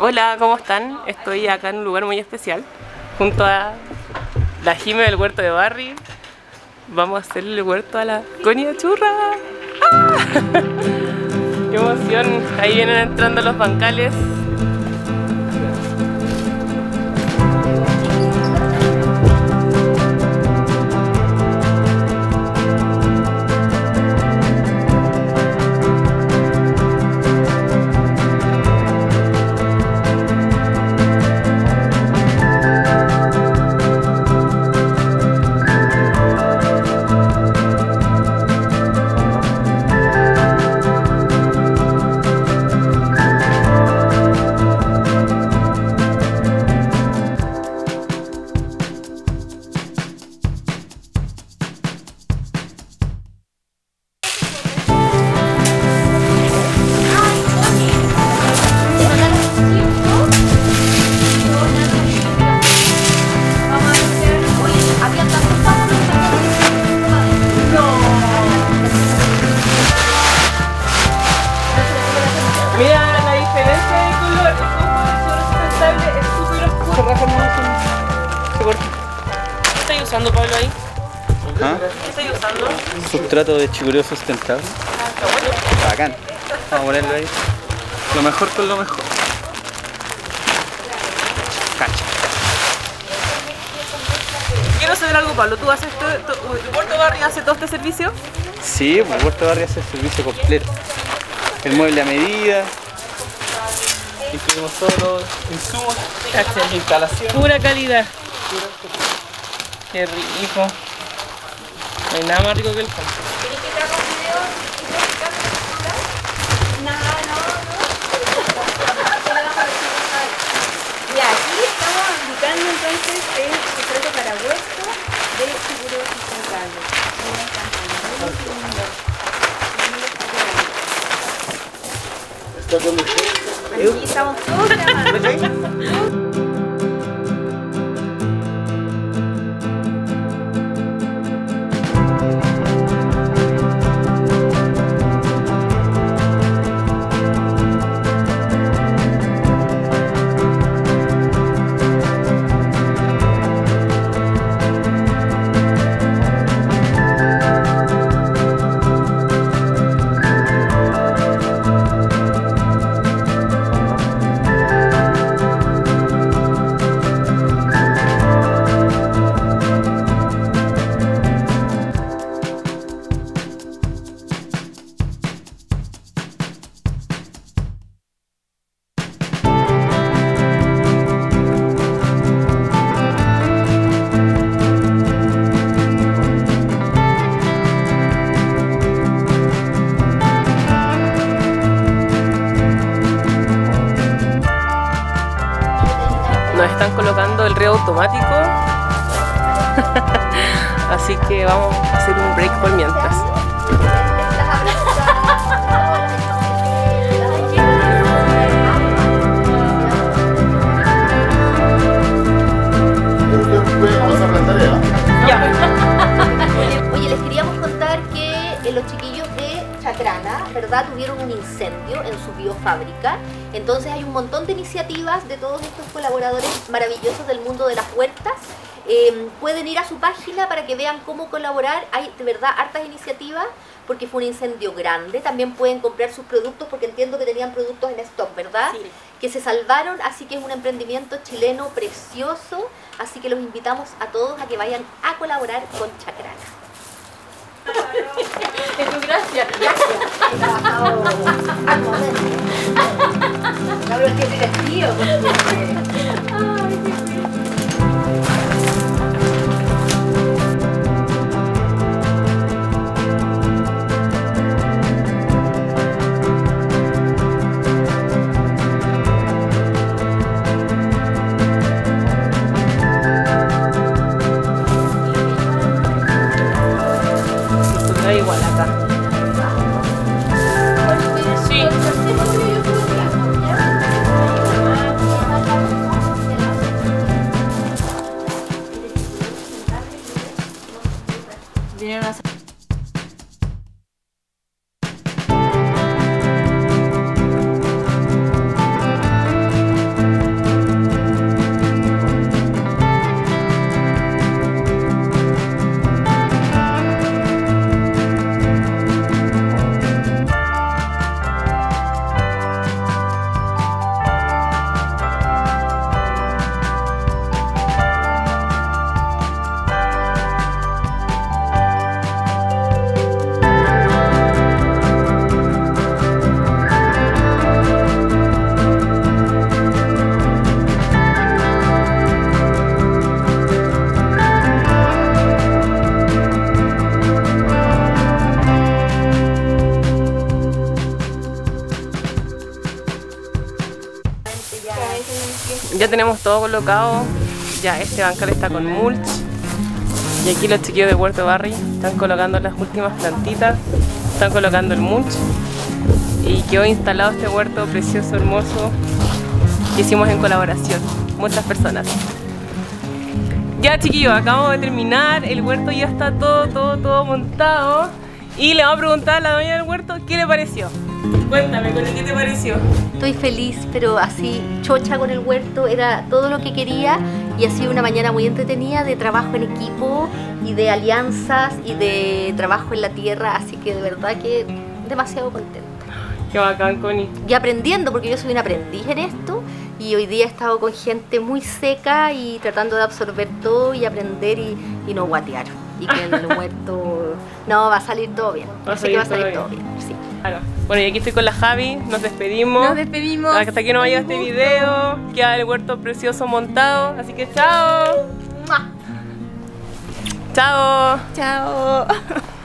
Hola, ¿cómo están? Estoy acá en un lugar muy especial, junto a la Jime del huerto de Barry. Vamos a hacerle el huerto a la Conia Churra. ¡Ah! ¡Qué emoción! Ahí vienen entrando los bancales. Estáis usando, Pablo, ahí? ¿Ah? ¿Qué estáis usando? Sustrato de chicureo sustentable. Bacán. Vamos a ponerlo ahí. Lo mejor con lo mejor. Cacha. Quiero saber algo, Pablo. ¿Tú haces todo, todo- Puerto Barrio hace todo este servicio? Sí, pues Puerto Barrio hace el servicio completo. El mueble a medida. Incluimos todos los insumos, instalación. Pura calidad. Qué rico. No hay nada más rico que el pan. Y aquí estamos indicando entonces el secreto para huerto de seguro sustentable. Una campaña muy. Aquí estamos todos automático. Así que vamos a hacer un break por mientras. Vamos a aprender ya. Oye, les queríamos contar que eh, los chiquillos de Chacrana, ¿verdad? Tuvieron un incendio en su biofábrica. Entonces hay un montón de iniciativas de todos estos colaboradores maravillosos del mundo de las huertas. Eh, pueden ir a su página para que vean cómo colaborar. Hay de verdad hartas iniciativas porque fue un incendio grande. También pueden comprar sus productos porque entiendo que tenían productos en stock, ¿verdad? Que se salvaron, así que es un emprendimiento chileno precioso. Así que los invitamos a todos a que vayan a colaborar con Chacrana. Gracias. No, pero es que es divertido. porque- ya. Tenemos todo colocado. Ya este bancal está con mulch. Y aquí los chiquillos de Huerto Barry están colocando las últimas plantitas. Están colocando el mulch. Y quedó instalado este huerto precioso, hermoso. Que hicimos en colaboración. Muchas personas. Ya chiquillos, acabamos de terminar. El huerto ya está todo, todo, todo montado. Y le vamos a preguntar a la dueña del huerto qué le pareció. Cuéntame, Connie, ¿qué te pareció? Estoy feliz, pero así chocha con el huerto, era todo lo que quería y ha sido una mañana muy entretenida de trabajo en equipo y de alianzas y de trabajo en la tierra, así que de verdad que demasiado contenta. Qué bacán, Connie. Y aprendiendo, porque yo soy un aprendiz en esto y hoy día he estado con gente muy seca y tratando de absorber todo y aprender y, y no guatear. Y que en el huerto no va a salir todo bien. Va a Así que va a salir salir todo todo bien. sí. Claro. Bueno, y aquí estoy con la Javi, nos despedimos. Nos despedimos. Hasta aquí nos va a llegar este video. Queda el huerto precioso montado. Así que chao. ¡Mua! Chao. Chao.